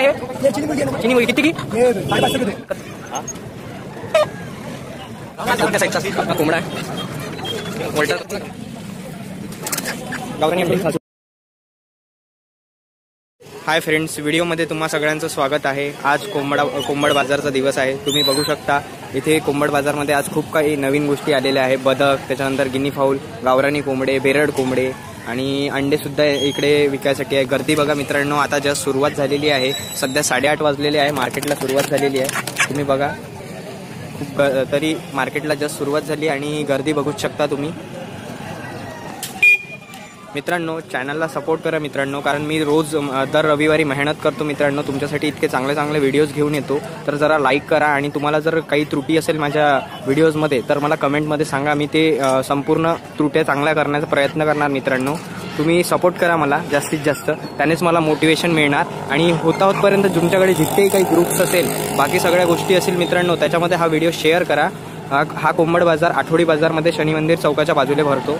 काय आहे? चिनी मुलगी. किती की? कोंबडा आहे. हाय फ्रेंड्स व्हिडिओमध्ये तुम्हा सगळ्यांचं स्वागत आहे. आज कोंबडा कोंबड बाजारचा दिवस आहे. तुम्ही बघू शकता इथे कोंबड बाजारमध्ये आज खूप काही नवीन गोष्टी आलेल्या आहे बदक त्याच्यानंतर गिनी फाऊल गावरानी कोंबडे बेरड कोंबडे. आणि अंडे सुद्धा इकडे विकायसाठी आहे. गर्दी बघा मित्रांनो आता जस्ट सुरुवात झालेली आहे. सध्या साडेआठ वाजलेले आहे. मार्केटला सुरुवात झालेली आहे. तुम्ही बघा. खूप तरी मार्केटला जस्ट सुरुवात झाली आणि गर्दी बघूच शकता तुम्ही. मित्रांनो चॅनलला सपोर्ट करा मित्रांनो कारण मी रोज दर रविवारी मेहनत करतो मित्रांनो तुमच्यासाठी इतके चांगले चांगले व्हिडिओज घेऊन येतो. तर जरा लाईक करा आणि तुम्हाला जर काही त्रुटी असेल माझ्या व्हिडिओजमध्ये तर मला कमेंटमध्ये सांगा. मी ते संपूर्ण त्रुट्या चांगल्या करण्याचा प्रयत्न करणार मित्रांनो. तुम्ही सपोर्ट करा मला जास्तीत जास्त. त्यानेच मला मोटिवेशन मिळणार. आणि होता होतपर्यंत तुमच्याकडे जितकेही काही ग्रुप्स असेल बाकी सगळ्या गोष्टी असतील मित्रांनो त्याच्यामध्ये हा व्हिडिओ शेअर करा. हा हा कोंबड बाजार आठवडी बाजारमध्ये शनी मंदिर चौकाच्या बाजूला भरतो.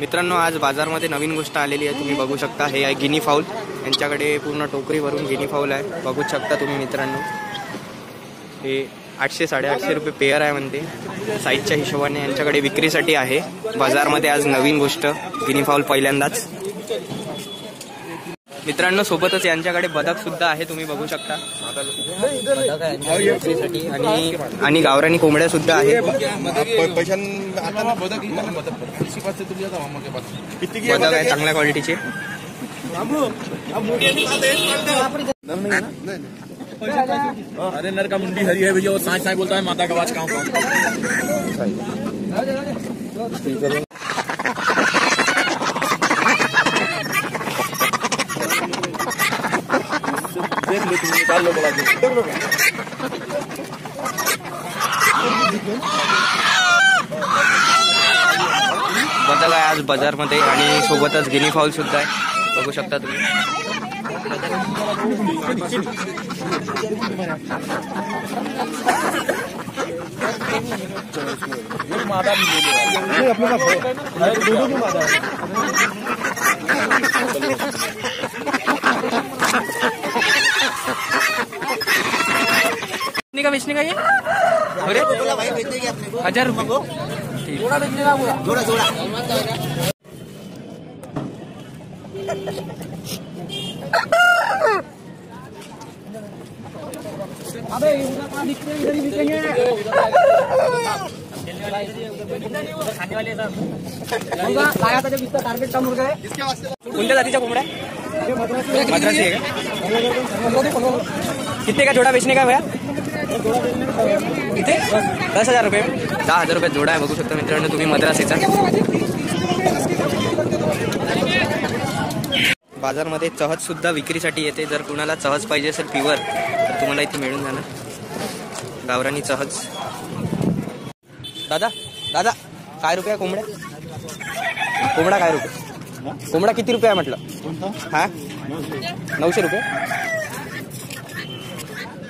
मित्रांनो आज बाजारमध्ये नवीन गोष्ट आलेली आहे. तुम्ही बघू शकता हे आहे गिनी फाऊल. यांच्याकडे पूर्ण टोकरी भरून गिनी फाऊल आहे. बघू शकता तुम्ही मित्रांनो. हे आठशे साडेआठशे रुपये पेअर आहे म्हणते. साईजच्या हिशोबाने यांच्याकडे विक्रीसाठी आहे. बाजारमध्ये आज नवीन गोष्ट गिनी फाऊल पहिल्यांदाच. मित्रांनो सोबतच यांच्याकडे बदक सुद्धा आहे तुम्ही बघू शकता. आहे आणि आणि गावरानी कोंबड्या सुद्धा आहेत. बदक आहे चांगल्या क्वालिटीचे अरे नर का मुंडी हरी है भैया वो साँच साँच बोलता है माता का आवाज कहाँ लो तुम निकाल लो बोला बदल आहे आज बाजारमध्ये आणि सोबतच गिनी फाऊल सुद्धा आहे. बघू शकता तुम्ही. का बेचने का ये? अरे। हज़ार रुपये। कोणत्या जातीच्या कोंबड्या मद्रासी आहे का कितने का जोड़ा बेचने का है भैया? इथे? दस हजार रुपये. दहा हजार रुपये जोडा आहे बघू शकता मित्रांनो तुम्ही मद्रासीचा. बाजारमध्ये चहज सुद्धा विक्रीसाठी येते. जर कुणाला चहज पाहिजे असेल प्युअर तर तुम्हाला इथे मिळून जाणार. गावरानी चहज दादा दादा काय रुपया कोंबड्या? कोंबडा काय रुपये? कोंबडा किती रुपये आहे म्हटलं? हा? नऊशे रुपये?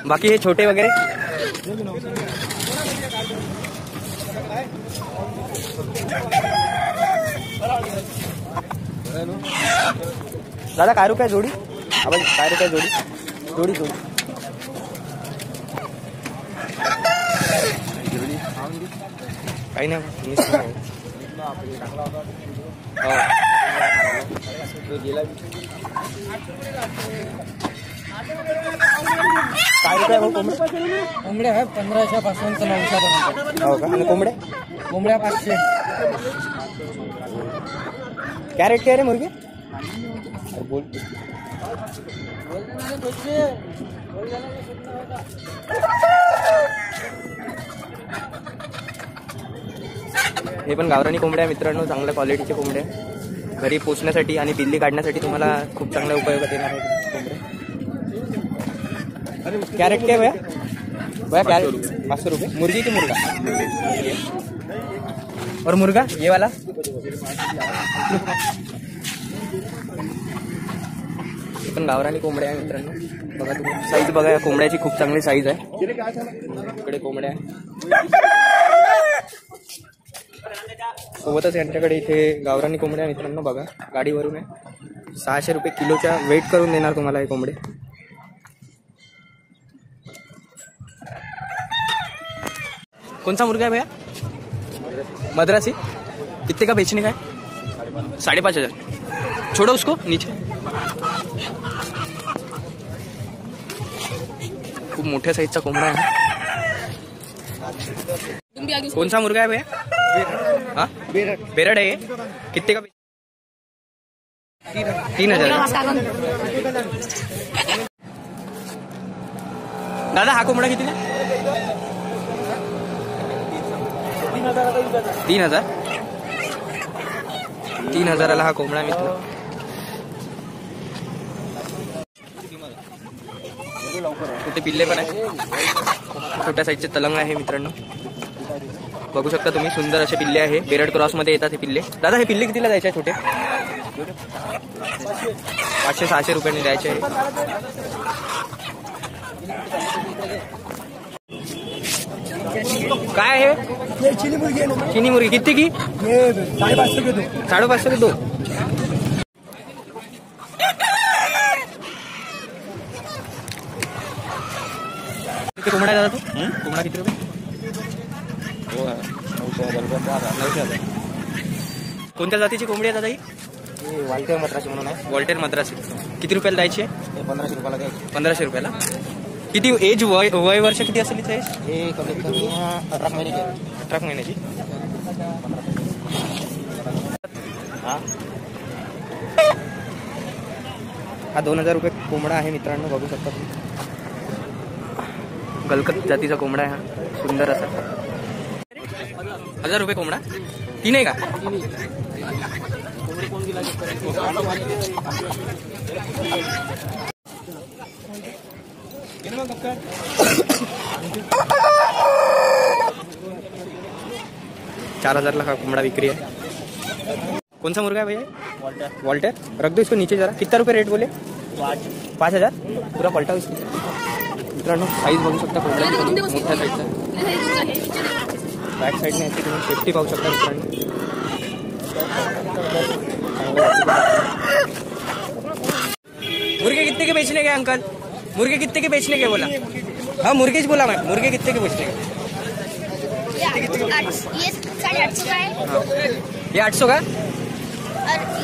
बाकी हे छोटे वगैरह दादा काय रुपये जोडी आपण काय रुपये जोडी जोडी जोडी काही नाही नाही. हो. काय रुपये भाऊ कोंबडे? कोंबड्या आहे पंधराशे पासून तर नऊशेपर्यंत हो का? आणि कोंबडे? कोंबड्या पाचशे. क्या रेट क्या रे मुर्गे? बोल. हे पण गावरानी कोंबड्या मित्रांनो चांगल्या क्वालिटीचे कोंबड्या. घरी पोचण्यासाठी आणि बिल्ली काढण्यासाठी तुम्हाला खूप चांगल्या उपयोगात येणार आहे कोंबड्या. क्या रेट क्या है भैया? भैया क्या पाँच सौ रुपये। मुर्गी की मुर्गा। और मुर्गा? ये वाला? हे पण गावरानी कोंबड्या आहे मित्रांनो। बघा तुम्ही. साईज बघा या कोंबड्याची खूप चांगली साईज आहे. इकडे कोंबड्या सोबतच यांच्याकडे इथे गावरानी कोंबड्या मित्रांनो, बघा. गाडीवरून आहे. सहाशे रुपये किलोच्या वेट करून देणार तुम्हाला हे कोंबडे. कौन सा मुर्गा है भैया? मद्रासी? कितने का बेचने का है? साढ़े पाँच हज़ार। छोड़ो उसको नीचे। खूप मोठ्या साईजचा कोंबडा आहे कौन सा मुर्गा है भैया? हाँ? बेरड है ये? कितने का तीन हज़ार। दादा हा कोंबडा कितीला तीन हजार? तीन हजाराला हा कोंबडा मित्र. कुठे पिल्ले पण आहे छोट्या साईजचे तलंग आहे मित्रांनो. बघू शकता तुम्ही सुंदर असे पिल्ले आहे. बेरड क्रॉसमध्ये येतात हे पिल्ले. दादा हे पिल्ले कितीला द्यायचे छोटे? पाचशे सहाशे रुपयांनी द्यायचे आहे. काय आहे? चिनी मुर्गी आहे ना. चिनी मुर्गी. किती की? हे साडेपाचशे रुपये दो साडेपाचशे रुपये दोन किती कोंबडा आहे दादा तू? कोंबडा किती रुपये? हजार कोणत्या जातीची कोंबडी आहे दादा ही? वालते मद्रासी म्हणून आहे. वॉल्टेर मद्रासी. किती रुपयाला द्यायची आहे? हे पंधराशे रुपयाला द्यायचे पंधराशे रुपयाला. किती एज वय वय वर्ष किती असेल हिचं एज हे कमीत कमी अठरा महिन्याचे आहे. अठरा महिन्याची हा? हा दोन हज़ार रुपये कोंबडा आहे मित्रांनो बघू शकता तुम्ही. गलकत जातीचा कोंबडा आहे हा. सुंदर असा. हज़ार रुपये कोंबडा? तीन आहे का? चार हज़ार हा कुमड़ा विक्री है। कौन सा मुर्गा है भैया? वॉल्टर रख दो इसको नीचे जरा। कितना रुपये रेट बोले? पाच हज़ार। पूरा पलटाव इसको मित्रांनो साईज बघू याची तुम्ही सेफ्टी मुर्गे कितने के बेचने गए अंकल? मुर्गे कितने के बेचने के बोला? हाँ मुर्गे बोला मैं मुर्गे कितने के बेचने के? ये आठ सौ का है?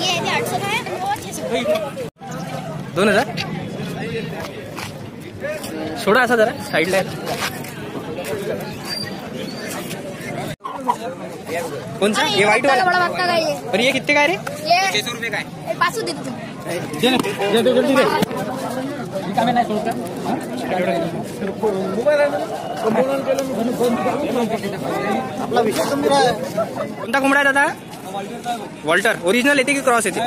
है है दोन हज़ार सोडा असा जरा साईडला आहे. कौन सा? ये व्हाइट वाला। बड़ा का ये और ये कितने का है रे? ये छह सौ रुपये का है ये पाँच दे। कोंबडा दादा? वॉल्टर. ओरिजिनल येते की क्रॉस येते?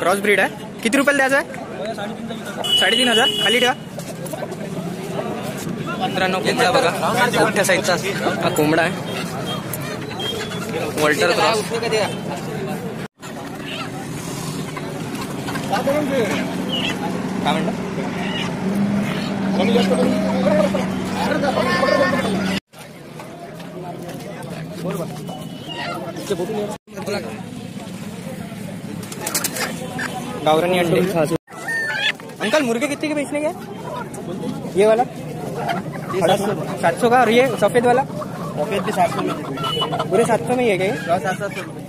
क्रॉस ब्रीड आहे. किती रुपयाला द्यायचा आहे? साडेतीन हज़ार. खाली ठेवा. मित्रांनो कोंबडा बघा? मोठ्या साईजचा हा कोंबडा आहे. वॉल्टर क्रॉस गावरानी अंडे अंकल मुर्गे कितने के बेचने के ये वाला सात सौ का और ये सफ़ेद वाला सफ़ेद भी सात सौ में पूरे सात सौ में ही है क्या सात सौ